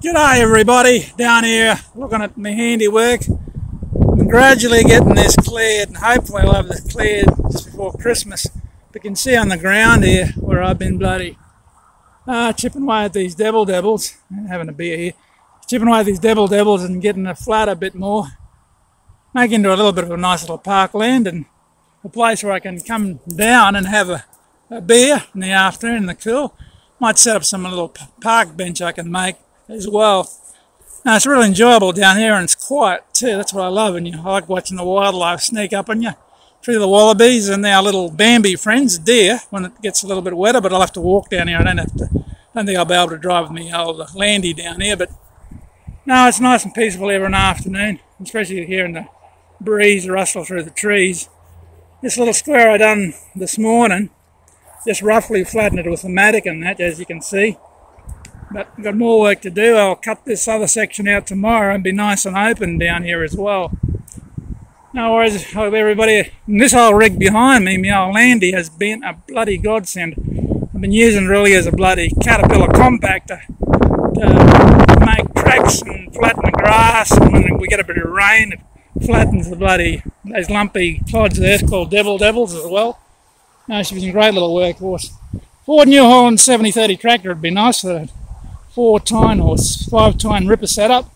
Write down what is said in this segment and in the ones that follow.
G'day everybody, down here looking at my handiwork. I'm gradually getting this cleared and hopefully I'll have this cleared just before Christmas. But You can see on the ground here where I've been bloody uh, chipping away at these devil devils, having a beer here, chipping away at these devil devils and getting a flat a bit more, making into a little bit of a nice little parkland and a place where I can come down and have a, a beer in the afternoon in the cool. Might set up some little park bench I can make as well. Now, it's really enjoyable down here and it's quiet too. That's what I love. And you I like watching the wildlife sneak up on you through the wallabies and our little Bambi friends, deer, when it gets a little bit wetter. But I'll have to walk down here. I don't have to. I don't think I'll be able to drive me old Landy down here. But no, it's nice and peaceful every afternoon, especially hearing the breeze rustle through the trees. This little square I done this morning, just roughly flattened it with the mattock and that, as you can see. But I've got more work to do. I'll cut this other section out tomorrow and be nice and open down here as well. No worries, hope everybody. And this whole rig behind me, my old Landy, has been a bloody godsend. I've been using really as a bloody caterpillar compactor to make tracks and flatten the grass. And when we get a bit of rain, it flattens the bloody, those lumpy clods there called devil devils as well. No, she's a great little workhorse. Ford New Holland 7030 tractor would be nice for that four tine or five tine ripper setup.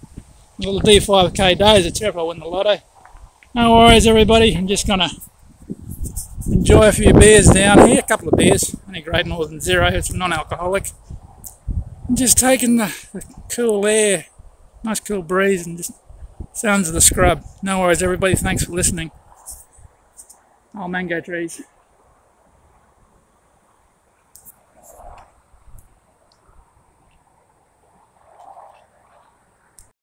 Little D5K days, it's terrible win the lotto. No worries everybody, I'm just gonna enjoy a few beers down here, a couple of beers, only Great Northern Zero, it's non-alcoholic. just taking the, the cool air, nice cool breeze and just sounds of the scrub. No worries everybody, thanks for listening. Oh, mango trees.